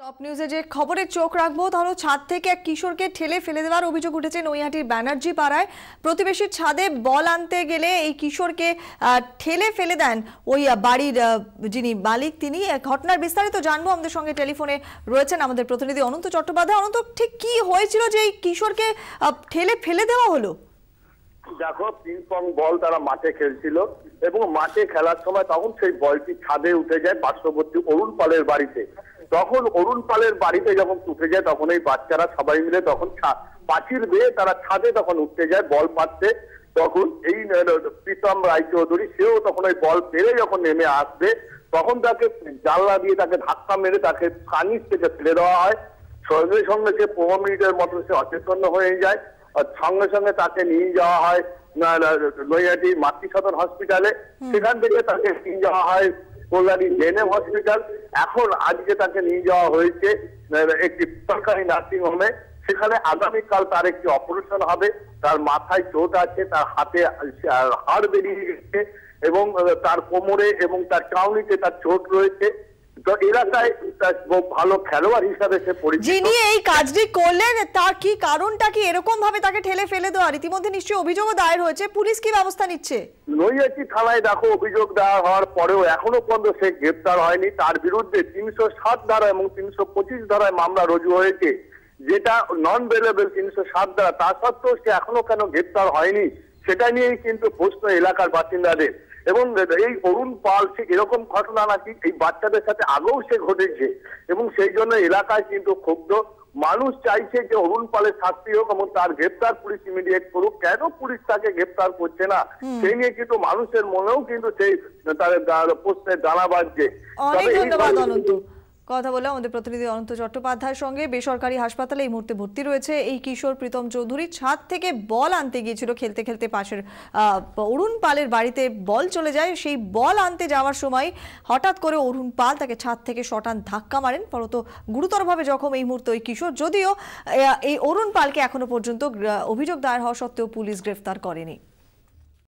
Top নিউজে যে খবরের চোখ রাখব, তাহলে ছাদ থেকে এক কিশোরকে ঠেলে ফেলে দেওয়ার অভিযোগ উঠেছে নৈহাটির ব্যানার্জি পাড়ায়। প্রতিবেশীর ছাদে বল আনতে গেলে এই কিশোরকে ঠেলে ফেলে দেন ওই বাড়ির যিনি মালিক, তিনি। ঘটনার বিস্তারিত জানব। আমাদের সঙ্গে টেলিফোনে রয়েছেন আমাদের প্রতিনিধি অনন্ত চট্টোপাধ্যায়। অনন্ত, ঠিক কি হয়েছিল যে এই কিশোরকে ঠেলে ফেলে দেওয়া হলো? দেখো পিং বল তারা মাঠে খেলছিল এবং মাঠে খেলার সময় তখন সেই বলটি ছাদে উঠে যায় পার্শ্ববর্তী অরুণ পালের বাড়িতে। তখন অরুণ পালের বাড়িতে যখন উঠে যায় তখন এই বাচ্চারা সবাই মিলে তখন পাঁচিল বেয়ে তারা ছাদে তখন উঠতে যায় বল পাচ্ছে তখন এই প্রীতম রায়চৌধুরী সেও তখন ওই বল পেরে যখন নেমে আসবে তখন তাকে জানলা দিয়ে তাকে ধাক্কা মেরে তাকে কানিস থেকে ফেলে দেওয়া হয়। সঙ্গে সঙ্গে সে পনেরো মিনিটের মতো সে অচেতন হয়ে যায় আর সঙ্গে সঙ্গে তাকে নিয়ে যাওয়া হয় নৈহাটি মাতৃসদন হসপিটালে সেখান থেকে তাকে নিয়ে যাওয়া হয় কল্যাণী জেনে হসপিটাল। এখন আজকে তাকে নিয়ে যাওয়া হয়েছে একটি সরকারি নার্সিং হোমে। সেখানে আগামীকাল তার একটি অপারেশন হবে। তার মাথায় চোট আছে, তার হাতে হাড় বেরিয়ে গেছে এবং তার কোমরে এবং তার কাউনিতে তার চোট রয়েছে। তো তার খুব ভালো খেলোয়াড় হিসাবে সে পরিচিত। যিনি এই কাজটি করলেন তার কি কারণটা কি? এরকম ভাবে তাকে ঠেলে ফেলে দেওয়ার ইতিমধ্যে নিশ্চয়ই অভিযোগও দায়ের হয়েছে। পুলিশ কি ব্যবস্থা নিচ্ছে? নৈয়াচি থানায় দেখো অভিযোগ দেওয়া হওয়ার পরেও এখনও পর্যন্ত সে গ্রেপ্তার হয়নি। তার বিরুদ্ধে তিনশো সাত ধারা এবং তিনশো পঁচিশ ধারায় মামলা রুজু হয়েছে যেটা নন বেলেবল তিনশো সাত ধারা। তা সত্ত্বেও সে এখনও কেন গ্রেপ্তার হয়নি সেটা নিয়েই কিন্তু প্রশ্ন এলাকার বাসিন্দাদের। এবং এই অরুণ পাল সে এরকম ঘটনা নাকি এই বাচ্চাদের সাথে আগেও সে ঘটেছে। এবং সেই জন্য এলাকায় কিন্তু ক্ষুব্ধ। মানুষ চাইছে যে অরুণ পালের শাস্তি হোক এবং তার গ্রেপ্তার পুলিশ ইমিডিয়েট করুক। কেন পুলিশ তাকে গ্রেপ্তার করছে না? সেই নিয়ে কিন্তু মানুষের মনেও কিন্তু সেই তাদের প্রশ্নের দানা বাজছে তবে এই কথা বলে আমাদের প্রতিনিধি অনন্ত চট্টোপাধ্যায়ের সঙ্গে। বেসরকারি হাসপাতালে এই মুহূর্তে ভর্তি রয়েছে। এই কিশোর প্রীতম চৌধুরী ছাদ থেকে বল আনতে গিয়েছিল খেলতে খেলতে পাশের অরুণ পালের বাড়িতে বল চলে যায়। সেই বল আনতে যাওয়ার সময় হঠাৎ করে অরুণ পাল তাকে ছাদ থেকে শটান ধাক্কা মারেন। ফলত গুরুতরভাবে জখম এই মুহূর্তে ওই কিশোর। যদিও এই অরুণ পালকে এখনও পর্যন্ত অভিযোগ দায়ের হওয়া সত্ত্বেও পুলিশ গ্রেফতার করেনি।